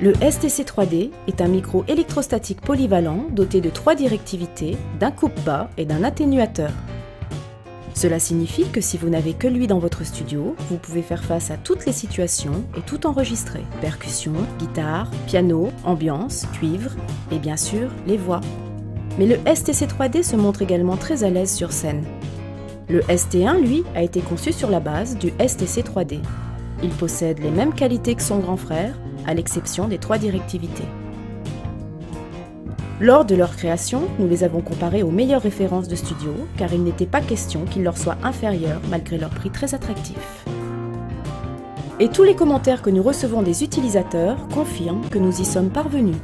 Le STC 3D est un micro électrostatique polyvalent doté de trois directivités, d'un coupe-bas et d'un atténuateur. Cela signifie que si vous n'avez que lui dans votre studio, vous pouvez faire face à toutes les situations et tout enregistrer. Percussion, guitare, piano, ambiance, cuivre et bien sûr les voix. Mais le STC 3D se montre également très à l'aise sur scène. Le ST1, lui, a été conçu sur la base du STC 3D. Il possède les mêmes qualités que son grand frère, à l'exception des trois directivités. Lors de leur création, nous les avons comparés aux meilleures références de studio, car il n'était pas question qu'ils leur soient inférieurs malgré leur prix très attractif. Et tous les commentaires que nous recevons des utilisateurs confirment que nous y sommes parvenus.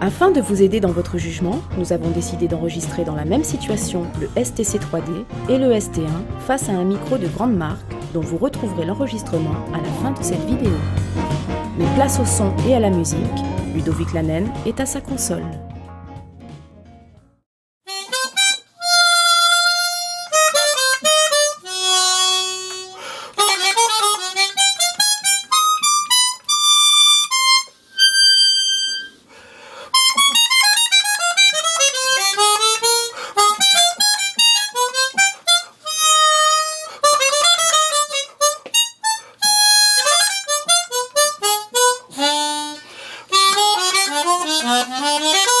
Afin de vous aider dans votre jugement, nous avons décidé d'enregistrer dans la même situation le STC 3D et le ST1 face à un micro de grande marque dont vous retrouverez l'enregistrement à la fin de cette vidéo. Mais place au son et à la musique, Ludovic Lanen est à sa console. Vous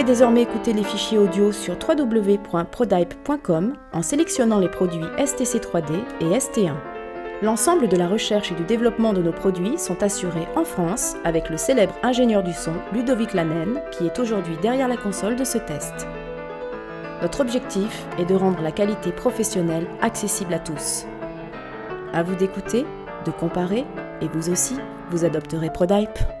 pouvez désormais écouter les fichiers audio sur www.prodype.com en sélectionnant les produits STC 3D et ST1. L'ensemble de la recherche et du développement de nos produits sont assurés en France avec le célèbre ingénieur du son Ludovic Lanen qui est aujourd'hui derrière la console de ce test. Notre objectif est de rendre la qualité professionnelle accessible à tous. À vous d'écouter, de comparer et vous aussi, vous adopterez Prodype.